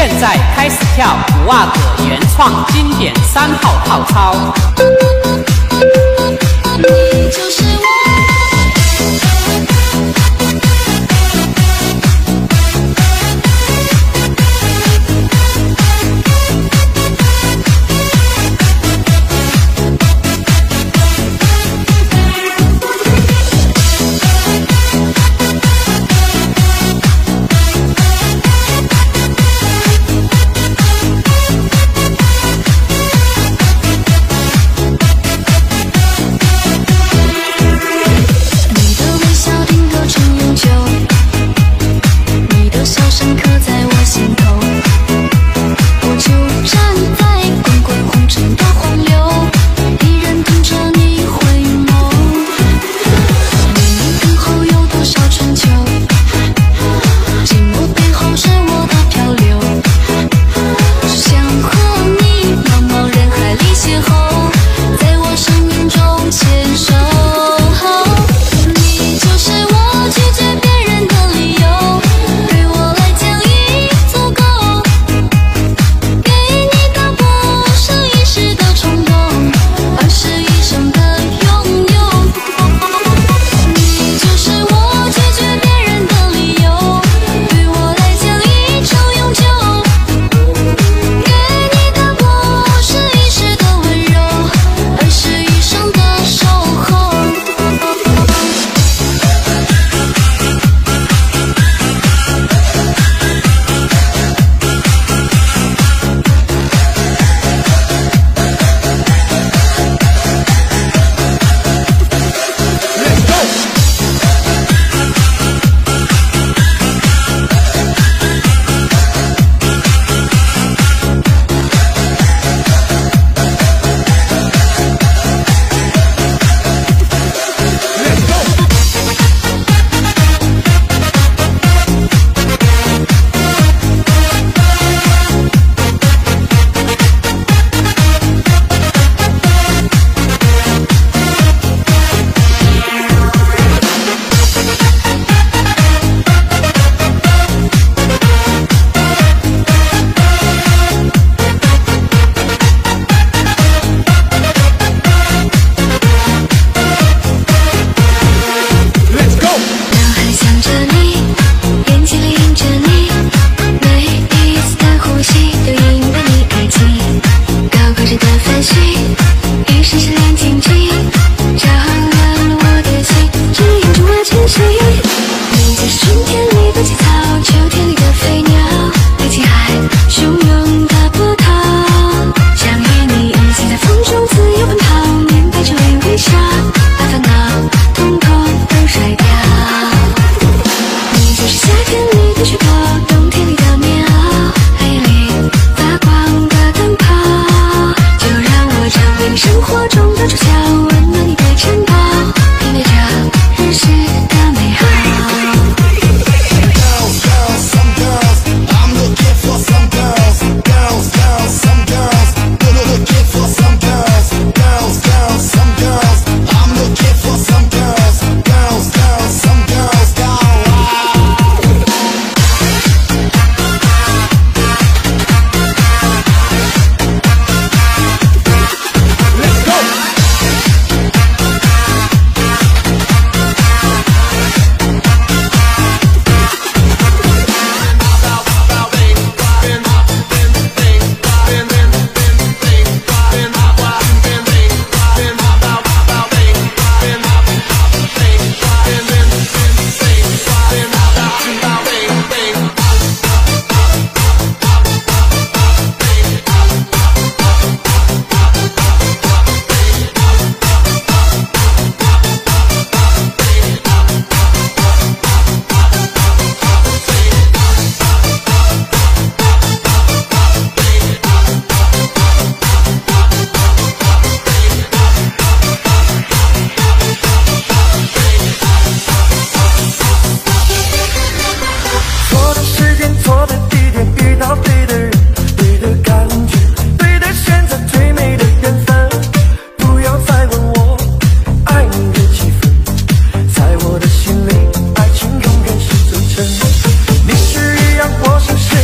现在开始跳五阿哥原创经典三号套操。就是我。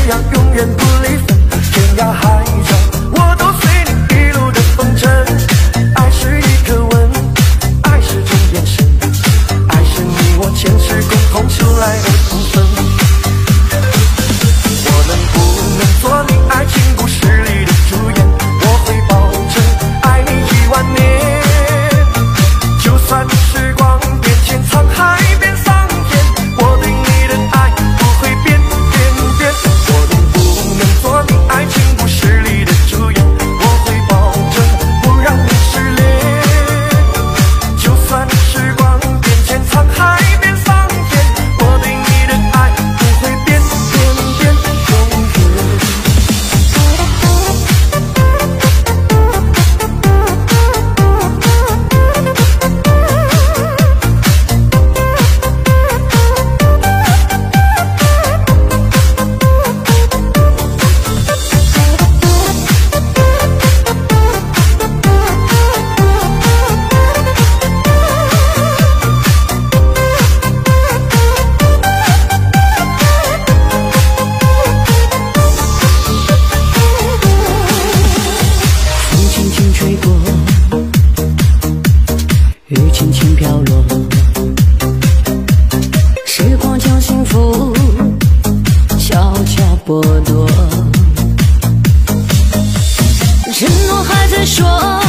要永远不离分天涯海说，